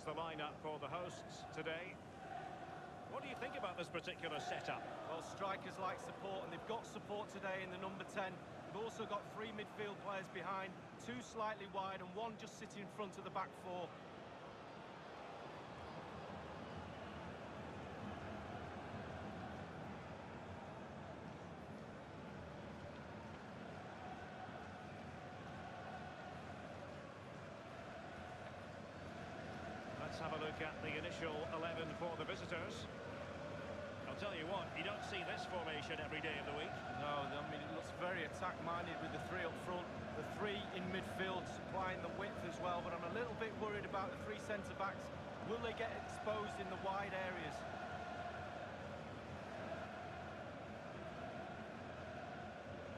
as the lineup for the hosts today. What do you think about this particular setup? Well, strikers like support, and they've got support today in the number 10. They've also got three midfield players behind, two slightly wide and one just sitting in front of the back four. Look at the initial 11 for the visitors. I'll tell you what, you don't see this formation every day of the week. No, I mean, it looks very attack-minded with the three up front, the three in midfield supplying the width as well, but I'm a little bit worried about the three centre-backs. Will they get exposed in the wide areas?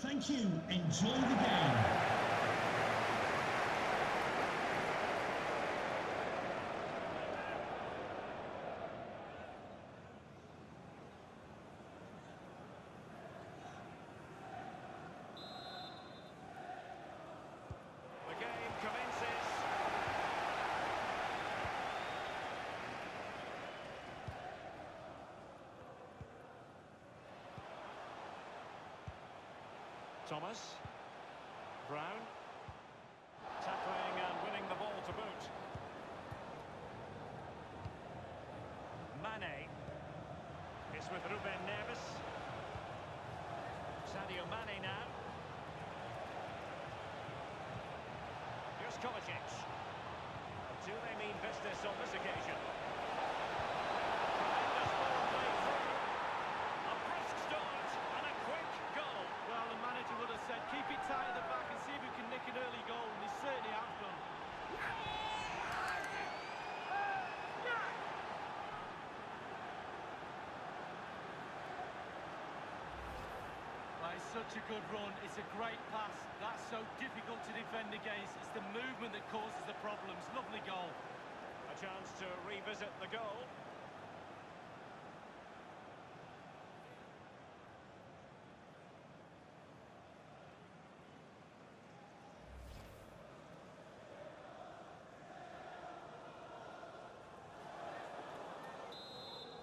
Thank you. Enjoy the game. The game commences. Thomas. Brown. Tackling and winning the ball to boot. Mane. It's with Ruben Neves. Sadio Mane now. Here's Kovacic. Do they mean business on this occasion? Tremendous ball played through. A brisk start and a quick goal. Well, the manager would have said, keep it tight at the back and see if we can nick an early goal, and they certainly have done. Well, it's such a good run. It's a great pass. That's so difficult to defend against. It's the movement that causes the problems. Lovely goal. A chance to revisit the goal.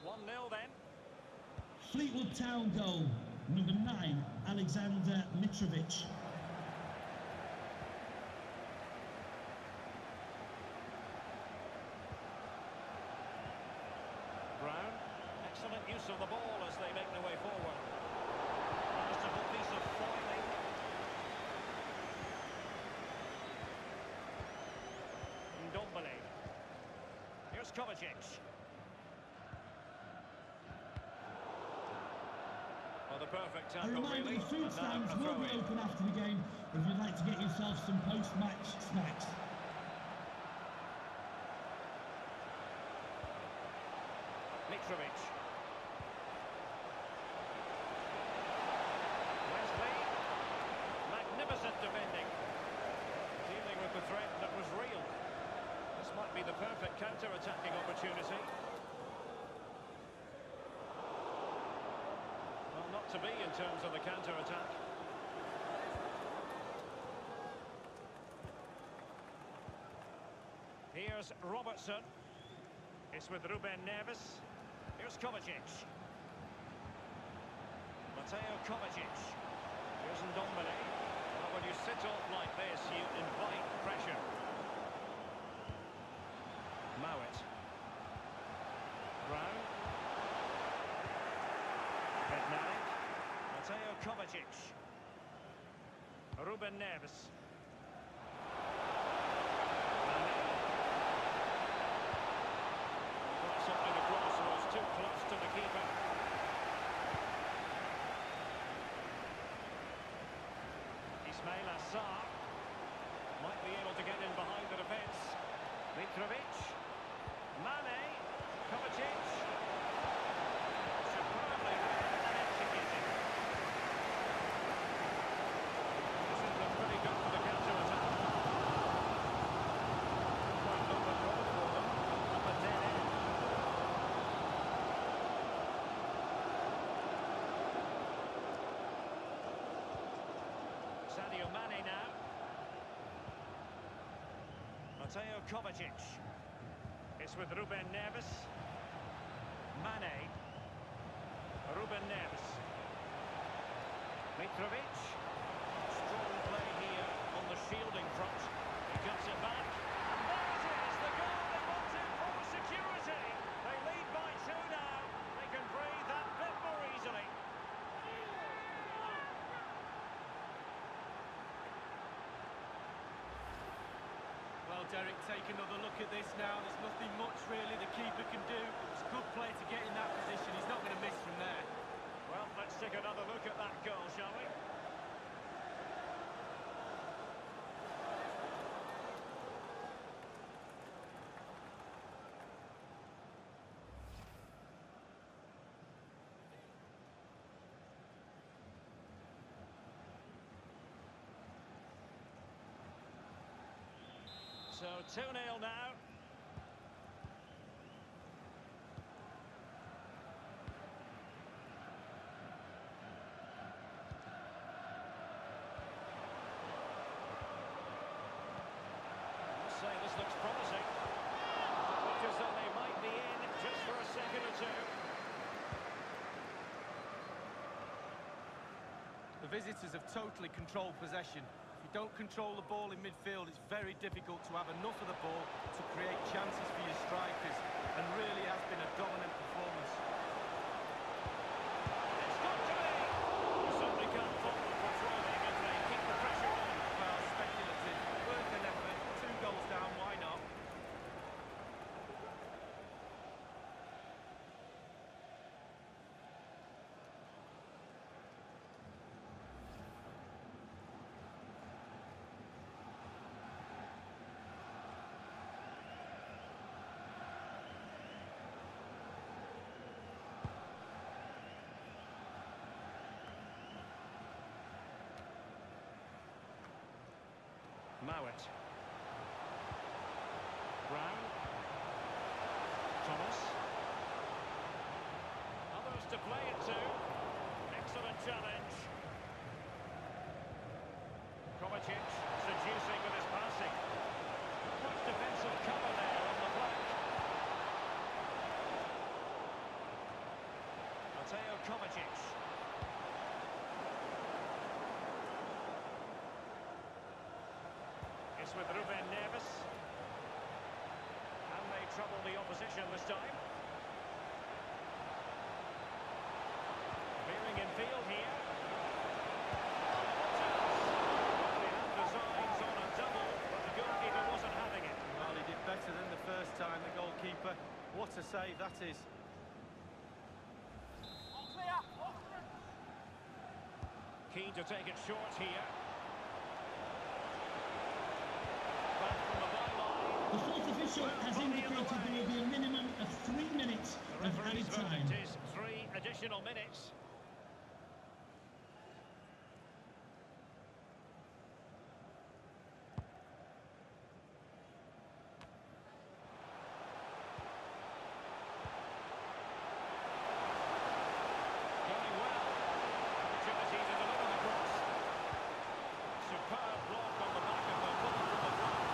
One 0 then. Fleetwood Town goal. Number nine, Aleksandar Mitrovic. Brown, excellent use of the ball as they make their way forward. Masterful piece of foiling. Ndombele. Here's Kovacic. Well, the perfect A tackle, reminder, really. the food and stands will be open after the game if you'd like to get yourself some post-match snacks. Mitrovic. Wesley. Magnificent defending. Dealing with the threat that was real. This might be the perfect counter-attacking opportunity. Well, not to be in terms of the counter-attack. Here's Robertson. It's with Ruben Neves. Here's Kovacic. Mateo Kovacic. Here's Ndombele. Well, when you sit off like this, you invite pressure. Mowat. Brown. Bednarek. Mateo Kovacic. Ruben Neves. Mane. Got something across, was too close to the keeper. Ismaila Sarr might be able to get in behind the defence. Mitrovic, Mane, Kovacic. Superbly read and executed. This is pretty good for the counter-attack. Quite open road for them, up a dead end. Sadio Mane now. Mateo Kovacic. It's with Ruben Neves. Mane. Ruben Neves. Mitrovic. Strong play here on the shielding front. He cuts it back. And there it is, the goal they wanted for security. They lead by two now. They can breathe that bit more easily. Well, Derek, take another look at this now. There's nothing much really the keeper can do. It's good play to get in that position. He's not going to miss from there. Well, let's take another look at that goal, shall we? So 2-0 now. Say this looks promising. As though they might be in just for a second or two. The visitors have totally controlled possession. Don't control the ball in midfield, it's very difficult to have enough of the ball to create chances for your strikers. And really has been a dominant performance. It's got to be. You certainly can't fault them for trying and they keep the pressure on. Well, speculative, worth an effort, two goals down, why not? Mowat. Brown. Thomas. Others to play it to. Excellent challenge. Kovacic seducing with his passing. Much defensive cover there on the flank. Mateo Kovacic. It's with Ruben Neves. And they trouble the opposition this time. Veering in field here. Well, they had designs on a double, but the goalkeeper wasn't having it. Well, he did better than the first time, the goalkeeper. What a save that is. Keen to take it short here. Back from the fourth official has indicated there will be a minimum of three minutes of added time. three additional minutes. Going well. Opportunity to deliver the cross. Superb block on the back of the ball from the flank.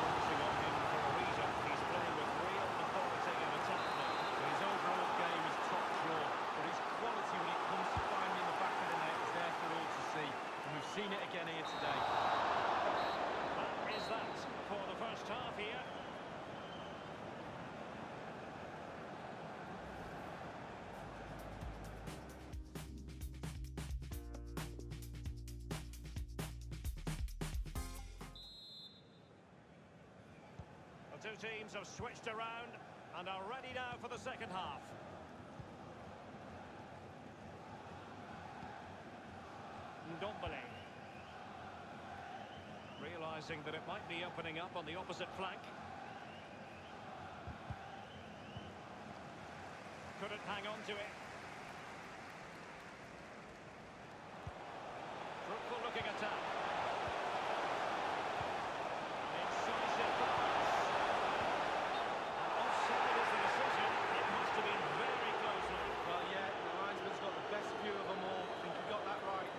Focusing on him for a reason. He's playing with real authority and attack now. His overall game is top draw, but his quality when it comes to finding the back of the net is there for all to see. And we've seen it again here today. That is that for the first half here. The two teams have switched around and are ready now for the second half. Ndombele. That it might be opening up on the opposite flank. Couldn't hang on to it. Fruitful looking attack. An incisive pass. And offside is the decision. It must have been very close. Luke. Well, yeah, the linesman's got the best view of them all. I think he got that right.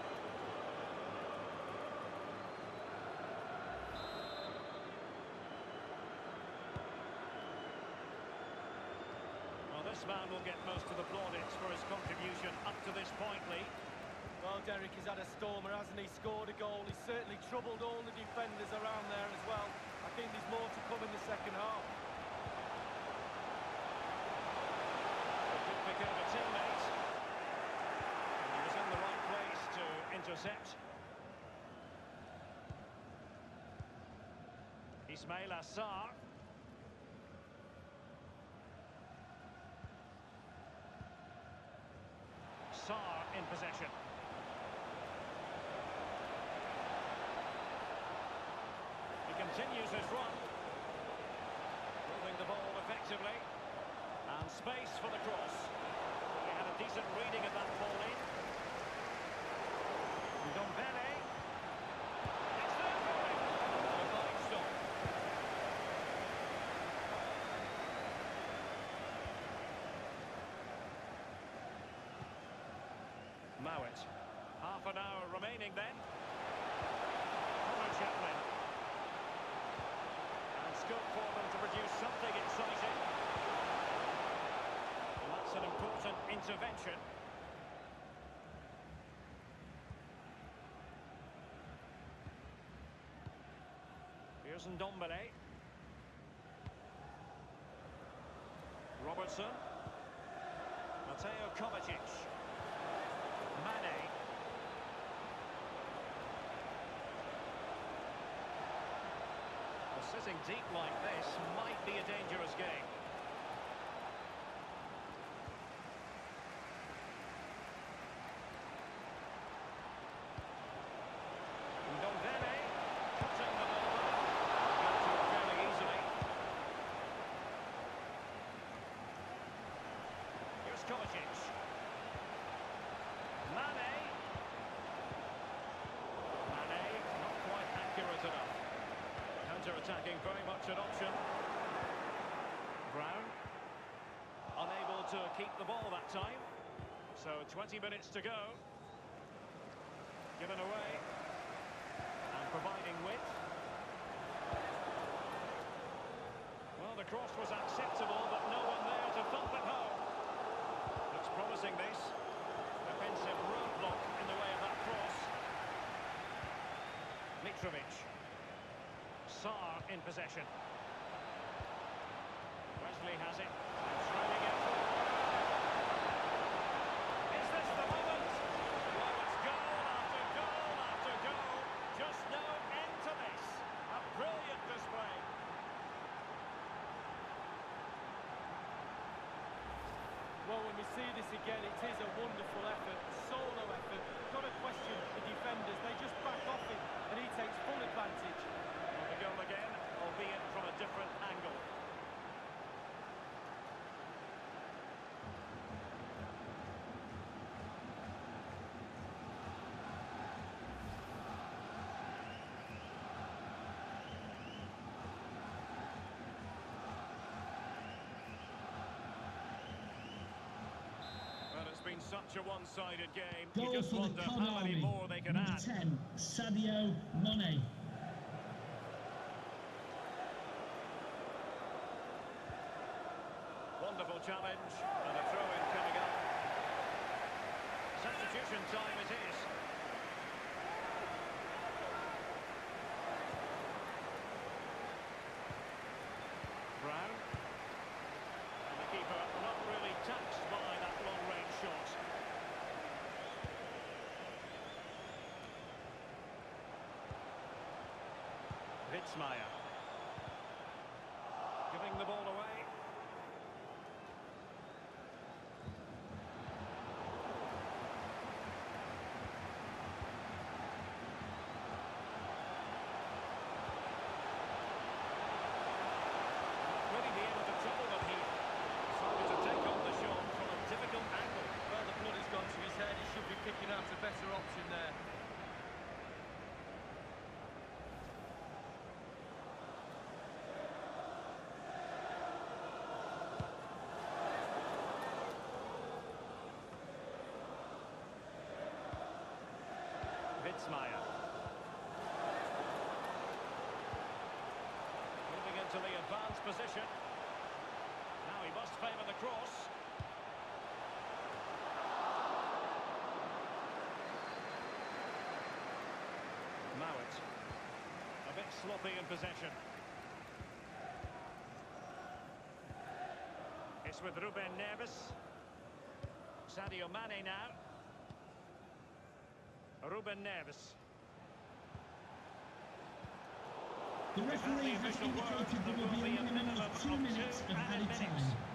This man will get most of the plaudits for his contribution up to this point, Lee. Well, Derek has had a stormer, hasn't he? Scored a goal. He's certainly troubled all the defenders around there as well. I think there's more to come in the second half. A Good pick out a teammate. And he was in the right place to intercept. Ismaila Sarr. Sarr in possession. He continues his run. Moving the ball effectively. And space for the cross. He had a decent reading of that ball in. Ndombele. It's there for him. A fine stop. Mowat. Half an hour remaining then. And scope for them to produce something exciting. And that's an important intervention. Here's Ndombele. Robertson. Mateo Kovacic. Mane. Sitting deep like this might be a dangerous game. Mane. Mane, not quite accurate enough. Counter-attacking, very much an option. Brown. Unable to keep the ball that time. So 20 minutes to go. Given away. And providing width. Well, the cross was acceptable, but no one there to thump it home. Looks promising, this. Defensive roadblock in the way of that cross. Mitrovic. Sarr in possession. Wesley has it. Is this the moment? Well, it's goal after goal after goal. Just no end to this. A brilliant display. Well, when we see this again, it is a wonderful effort, solo effort. Got to question the defenders. They just back off it, and he takes full advantage. Goal again, albeit from a different angle. Well, it's been such a one-sided game. You Goal just for the wonder how many more they can add. 10, Sadio Mane. Wonderful challenge and a throw-in coming up. Substitution time it is. Brown. And the keeper not really touched by that long-range shot. Witzmeier. Giving the ball the advanced position. Now he must favour the cross. Mowat. A bit sloppy in possession. It's with Ruben Neves. Sadio Mane now. Ruben Neves. The referee has indicated there will be a minimum of two minutes of added time.